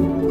Música